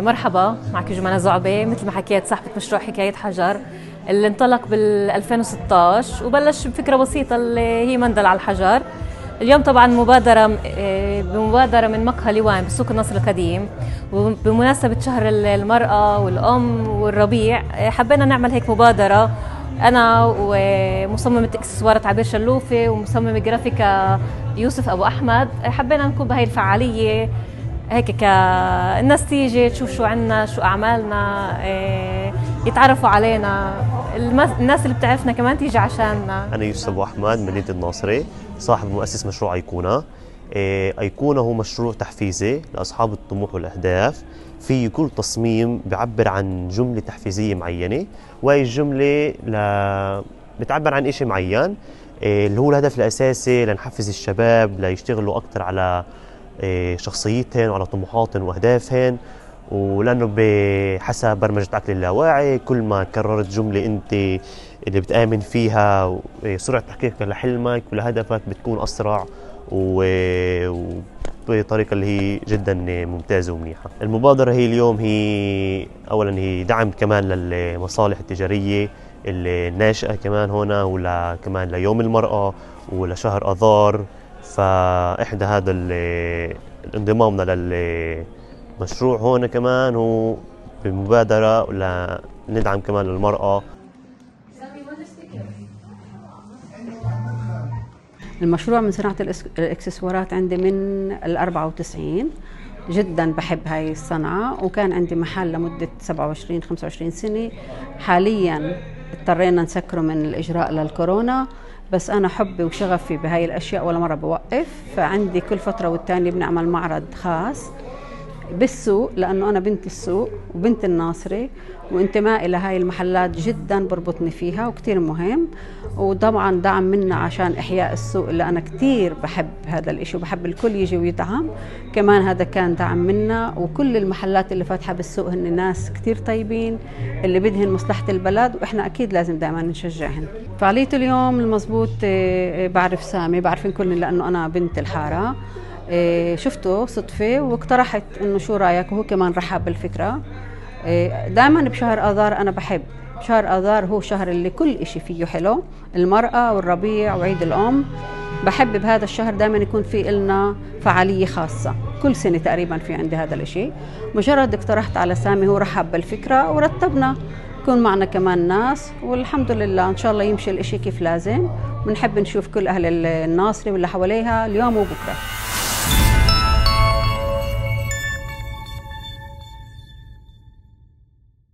مرحبا معك جمانة زعبة مثل ما حكيت صاحبة مشروع حكاية حجر اللي انطلق بال 2016 وبلش بفكرة بسيطة اللي هي مندل على الحجر. اليوم طبعا مبادرة آه، بمبادرة من مقهى لوان بسوق النصر القديم وبمناسبة شهر المرأة والأم والربيع آه، حبينا نعمل هيك مبادرة أنا ومصممة إكسسوارات عبير شلوفة ومصمم جرافيكا يوسف أبو أحمد حبينا نكون بهاي الفعالية. هيك الناس تيجي تشوف شو عنا شو أعمالنا يتعرفوا علينا. الناس اللي بتعرفنا كمان تيجي عشاننا. أنا يوسف أبو أحمد من مدينة الناصري صاحب مؤسس مشروع أيقونة إيه، أيقونة هو مشروع تحفيزي لأصحاب الطموح والأهداف. في كل تصميم بيعبر عن جملة تحفيزية معينة وهي الجملة ل... بتعبر عن شيء معين. إيه، اللي هو الهدف الأساسي لنحفز الشباب ليشتغلوا أكثر على شخصيتهم وعلى طموحاتهم وأهدافهم ولأنه بحسب برمجة عقل اللاواعي كل ما كررت جملة أنت اللي بتآمن فيها سرعه تحقيقك لحلمك ولهدفك بتكون أسرع وبطريقة اللي هي جدا ممتازة ومنيحة. المبادرة هي اليوم هي اولا هي دعم كمان للمصالح التجارية الناشئة كمان هنا ولا كمان ليوم المرأة ولشهر آذار فإحدى هذا انضمامنا لل مشروع هون كمان هو بمبادرة لندعم كمان المرأة. المشروع من صناعة الإكسسوارات عندي من ال 94 جدا بحب هاي الصنعة وكان عندي محل لمدة 27 25 سنة. حاليا اضطرينا نسكره من الإجراء للكورونا. بس أنا حبي وشغفي بهاي الأشياء ولا مرة بوقف فعندي كل فترة والتانية بنعمل معرض خاص. بالسوق لأنه أنا بنت السوق وبنت الناصري وانتمائي لهاي المحلات جدا بربطني فيها وكتير مهم. وطبعا دعم منا عشان إحياء السوق اللي أنا كتير بحب هذا الإشي وبحب الكل يجي ويدعم. كمان هذا كان دعم منا وكل المحلات اللي فاتحة بالسوق هن ناس كتير طيبين اللي بدهن مصلحة البلد وإحنا أكيد لازم دائما نشجعهن. فعاليه اليوم المزبوط آه، آه، بعرف سامي بعرفين كلن لأنه أنا بنت الحارة. شفته صدفة واقترحت إنه شو رأيك؟ وهو كمان رحب بالفكرة. إيه، دائما بشهر آذار أنا بحب. شهر آذار هو شهر اللي كل إشي فيه حلو. المرأة والربيع وعيد الأم. بحب بهذا الشهر دائما يكون في لنا فعالية خاصة. كل سنة تقريبا في عندي هذا الإشي. مجرد اقترحت على سامي هو رحب بالفكرة ورتبنا. يكون معنا كمان ناس والحمد لله إن شاء الله يمشي الإشي كيف لازم. بنحب نشوف كل أهل الناصري واللي حواليها اليوم وبكرة.